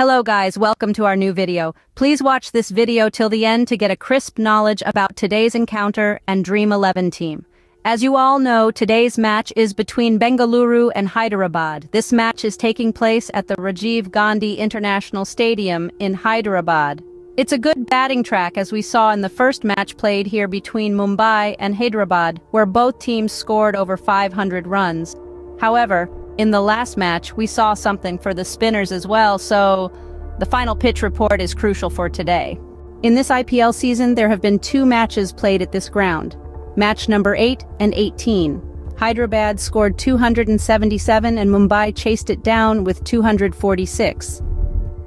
Hello guys, welcome to our new video. Please watch this video till the end to get a crisp knowledge about today's encounter and Dream 11 team. As you all know, today's match is between Bengaluru and Hyderabad. This match is taking place at the Rajiv Gandhi International Stadium in Hyderabad. It's a good batting track as we saw in the first match played here between Mumbai and Hyderabad, where both teams scored over 500 runs. However, in the last match, we saw something for the spinners as well, so the final pitch report is crucial for today. In this IPL season, there have been two matches played at this ground. Match number 8 and 18. Hyderabad scored 277 and Mumbai chased it down with 246.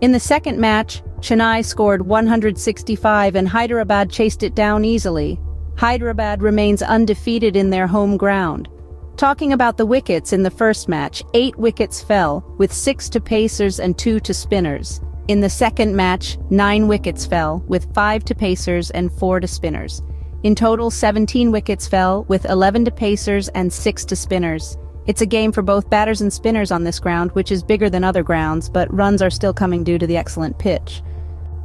In the second match, Chennai scored 165 and Hyderabad chased it down easily. Hyderabad remains undefeated in their home ground. Talking about the wickets in the first match, eight wickets fell, with six to pacers and two to spinners. In the second match, nine wickets fell, with five to pacers and four to spinners. In total, 17 wickets fell, with 11 to pacers and six to spinners. It's a game for both batters and spinners on this ground, which is bigger than other grounds, but runs are still coming due to the excellent pitch.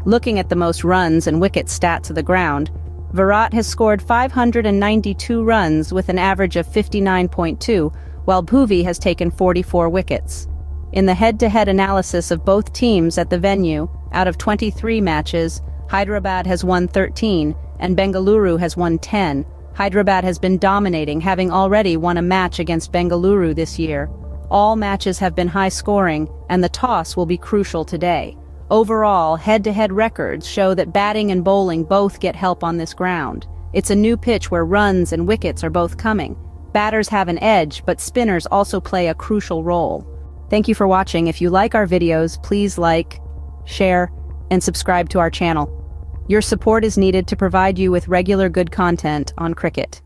Looking at the most runs and wicket stats of the ground, Virat has scored 592 runs with an average of 59.2, while Bhuvi has taken 44 wickets. In the head-to-head -head analysis of both teams at the venue, out of 23 matches, Hyderabad has won 13 and Bengaluru has won 10. Hyderabad has been dominating, having already won a match against Bengaluru this year. All matches have been high-scoring, and the toss will be crucial today. Overall, head-to-head -head records show that batting and bowling both get help on this ground. It's a new pitch where runs and wickets are both coming. Batters have an edge, but spinners also play a crucial role. Thank you for watching. If you like our videos, please like, share, and subscribe to our channel. Your support is needed to provide you with regular good content on cricket.